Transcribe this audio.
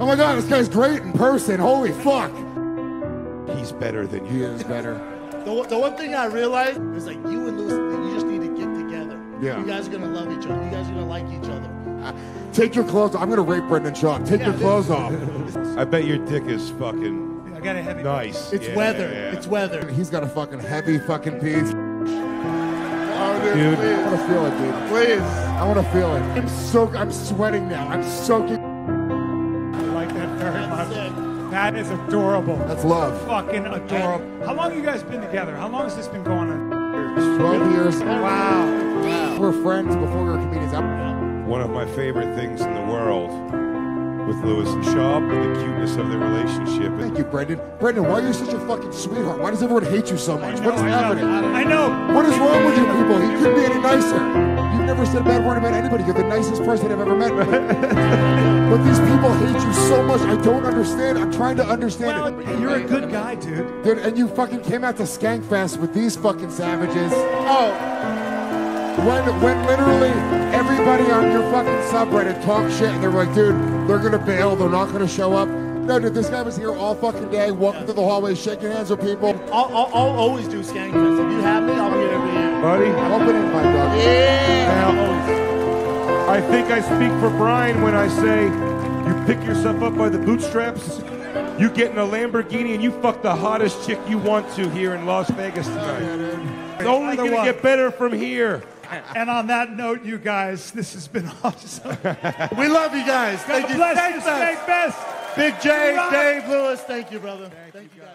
Oh my god, this guy's great in person. Holy fuck. He's better than He you. is better. The, one- the one thing I realized is like you and Luis, you just need to get together. Yeah. You guys are gonna love each other. You guys are gonna like each other. Take your clothes off. I'm gonna rape Brendan Schaub. Take your Yeah, clothes off. I bet your dick is fucking I got a heavy. nice. It's Yeah, weather. yeah. It's weather. He's got a fucking heavy fucking piece. Oh, dude, Dude. I wanna feel it, dude. please. I wanna feel it. I'm so I'm sweating now. I'm soaking. I like that very much. That's it. That is adorable. That's love. Fucking adorable. How long have you guys been together? How long has this been going on? 12 years. Wow. We're friends before we were comedians. I'm, One of my favorite things in the world with Luis and Schaub and the cuteness of their relationship. thank you, Brendan. Brendan, why are you such a fucking sweetheart? Why does everyone hate you so much? What is I know. happening? I know. What is wrong with you people? He couldn't be any nicer. You've said a bad word about anybody. You're the nicest person I've ever met. but these people hate you so much. I don't understand. I'm trying to understand Well, it. you're a good guy, dude. Dude, and you fucking came out to Skankfest with these fucking savages. Oh, When, when literally everybody on your fucking subreddit talk shit and they're like, dude, they're gonna bail, they're not gonna show up. No, dude, this guy was here all fucking day, walking through the hallway, shaking hands with people. I'll, I'll, I'll always do Skankfest. If you have me, I'll be here every year. Buddy, Open invite, dog. Yeah. Now- Always. I think I speak for Bryan when I say you pick yourself up by the bootstraps, you get in a Lamborghini, and you fuck the hottest chick you want to here in Las Vegas tonight. It's only gonna get better from here. And on that note, you guys, this has been awesome. We love you guys. God Thank you. bless you, Thanks, Skankfest. Big Jay, Dave, Luis. Thank you, brother. Thank you guys.